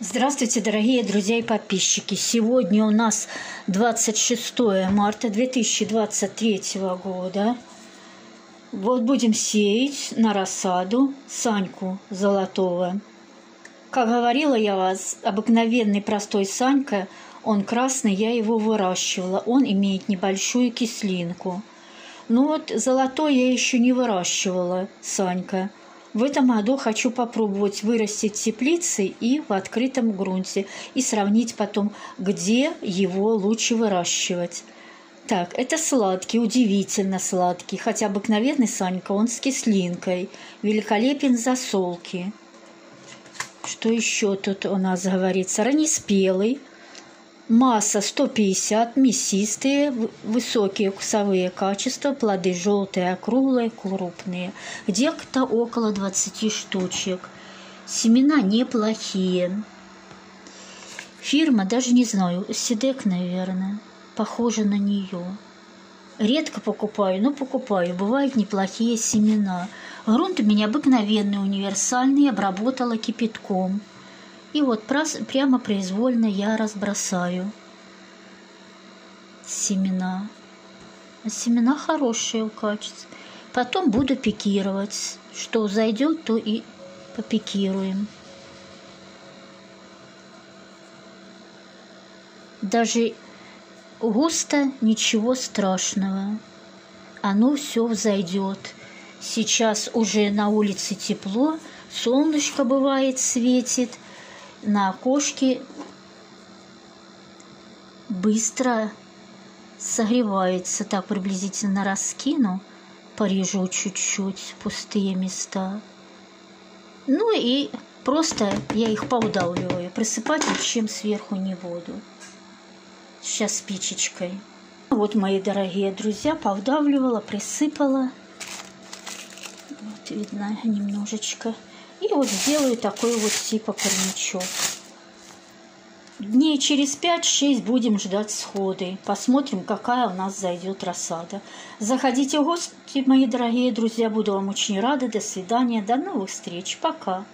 Здравствуйте, дорогие друзья и подписчики! Сегодня у нас 26 марта 2023 года. Вот будем сеять на рассаду Саньку золотого. Как говорила я вас, обыкновенный простой Санька, он красный, я его выращивала. Он имеет небольшую кислинку. Ну вот золотой я еще не выращивала, Санька. В этом году хочу попробовать вырастить теплицы и в открытом грунте и сравнить потом, где его лучше выращивать. Так, это сладкий, удивительно сладкий, хотя обыкновенный Санька, он с кислинкой. Великолепен засолки. Что еще тут у нас говорится? Раннеспелый, Масса 150, мясистые, высокие вкусовые качества, плоды желтые, округлые, крупные. Где-то около 20 штучек. Семена неплохие. Фирма, даже не знаю, Сидек, наверное, похожа на нее. Редко покупаю, но покупаю. Бывают неплохие семена. Грунт у меня обыкновенный, универсальный, обработала кипятком. И вот прямо произвольно я разбросаю семена. Семена хорошие у качества. Потом буду пикировать. Что зайдет, то и попикируем. Даже густо ничего страшного. Оно все взойдет. Сейчас уже на улице тепло, солнышко бывает светит – на окошке быстро согревается. Так приблизительно раскину, порежу чуть-чуть пустые места. Ну и просто я их поудавливаю. Присыпать ничем сверху не буду. Сейчас спичечкой. Вот, мои дорогие друзья, повдавливала, присыпала. Вот видно немножечко. И вот сделаю такой вот типа парничок. Дней через 5-6 будем ждать сходы. Посмотрим, какая у нас зайдет рассада. Заходите в гости, мои дорогие друзья. Буду вам очень рада. До свидания. До новых встреч. Пока.